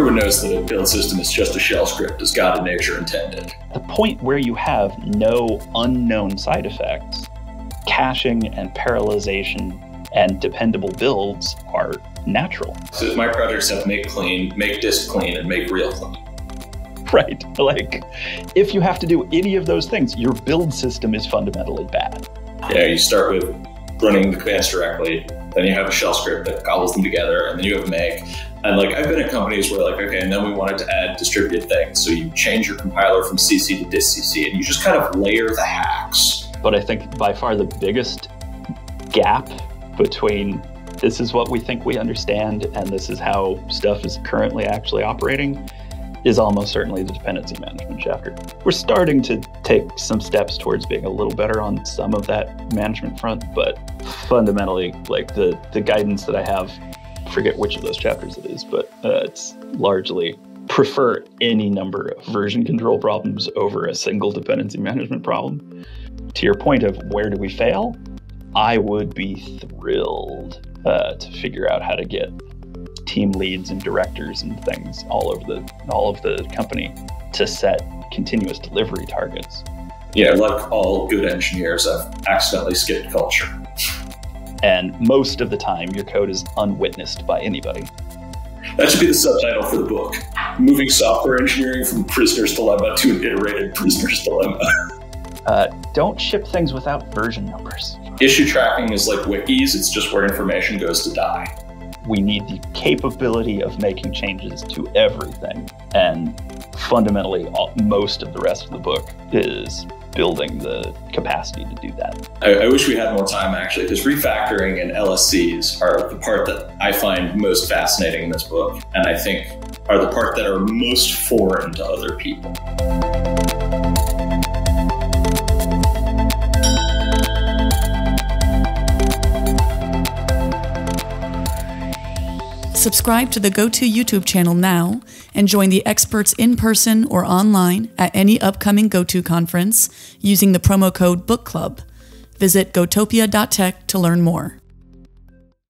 everyone knows that a build system is just a shell script as God and nature intended. The point where you have no unknown side effects, caching and parallelization and dependable builds are natural. So my projects have make clean, make distclean, and make real clean. Right. Like, if you have to do any of those things, your build system is fundamentally bad. Yeah, you start with running the commands directly, then you have a shell script that gobbles them together, and then you have make. And like I've been at companies where like, okay, and then we wanted to add distributed things. So you change your compiler from CC to distcc, and you just kind of layer the hacks. But I think by far the biggest gap between this is what we think we understand and this is how stuff is currently actually operating is almost certainly the dependency management chapter. We're starting to take some steps towards being a little better on some of that management front, but fundamentally, like the, the guidance that I have, forget which of those chapters it is, but uh, it's largely prefer any number of version control problems over a single dependency management problem. To your point of where do we fail, I would be thrilled uh, to figure out how to get team leads and directors and things all over the all of the company to set continuous delivery targets. Yeah, like all good engineers, I've accidentally skipped culture. And most of the time, your code is unwitnessed by anybody. That should be the subtitle for the book Moving Software Engineering from Prisoner's Dilemma to an Iterated Prisoner's Dilemma. Uh, don't ship things without version numbers. Issue tracking is like wikis, it's just where information goes to die we need the capability of making changes to everything. And fundamentally, all, most of the rest of the book is building the capacity to do that. I, I wish we had more time actually, because refactoring and LSCs are the part that I find most fascinating in this book, and I think are the part that are most foreign to other people. Subscribe to the GoTo YouTube channel now and join the experts in person or online at any upcoming GoTo conference using the promo code Book Club. Visit gotopia.tech to learn more.